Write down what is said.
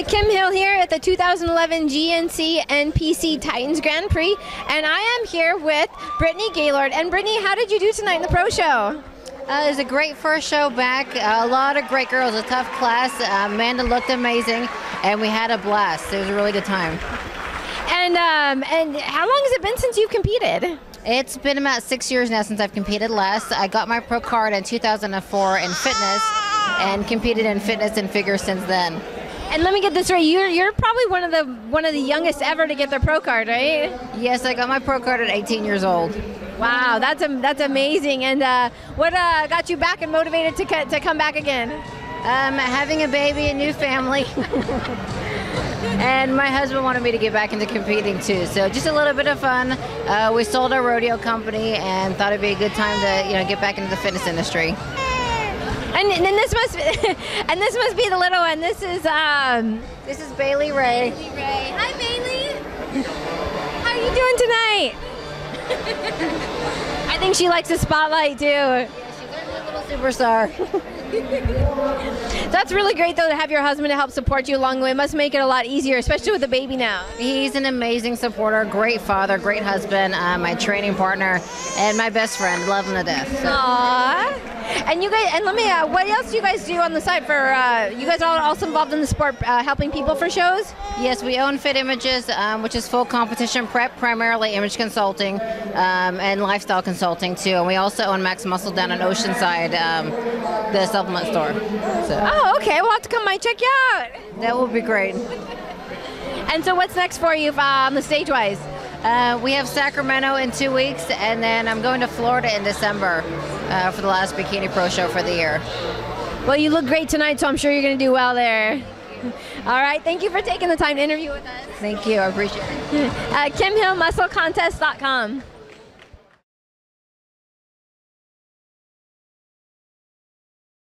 Hi, Kim Hill here at the 2011 GNC NPC Titans Grand Prix, and I am here with Brittany Gaylord. And Brittany, how did you do tonight in the pro show? Uh, it was a great first show back. Uh, a lot of great girls, a tough class. Uh, Amanda looked amazing, and we had a blast. It was a really good time. And um, and how long has it been since you've competed? It's been about six years now since I've competed last. I got my pro card in 2004 in fitness, and competed in fitness and figure since then. And let me get this right. You're you're probably one of the one of the youngest ever to get their pro card, right? Yes, I got my pro card at 18 years old. Wow, that's a, that's amazing. And uh, what uh, got you back and motivated to co- to come back again? Um, having a baby, a new family. and my husband wanted me to get back into competing too. So just a little bit of fun. Uh, we sold our rodeo company and thought it'd be a good time to you know get back into the fitness industry. And then this must be, and this must be the little one. This is um this is Bailey Ray. Bailey Ray. Hi Bailey. How are you doing tonight? I think she likes the spotlight too. Yeah, she's our little superstar. That's really great though to have your husband to help support you along the way. It must make it a lot easier, especially with the baby now. He's an amazing supporter, great father, great husband, uh, my training partner, and my best friend. Love him to death. So. Aww. And you guys, and let me, uh, what else do you guys do on the side for? Uh, you guys are also involved in the sport, uh, helping people for shows. Yes, we own Fit Images, um, which is full competition prep, primarily image consulting um, and lifestyle consulting too. And we also own Max Muscle down in Oceanside, um, the supplement store. So. Oh, okay. We'll have to come by and check you out. That would be great. And so, what's next for you on the stage wise? Uh, we have Sacramento in two weeks, and then I'm going to Florida in December uh, for the last Bikini Pro show for the year. Well, you look great tonight, so I'm sure you're going to do well there. All right, thank you for taking the time to interview with us. Thank you, I appreciate it. Uh, KimHillMuscleContest.com.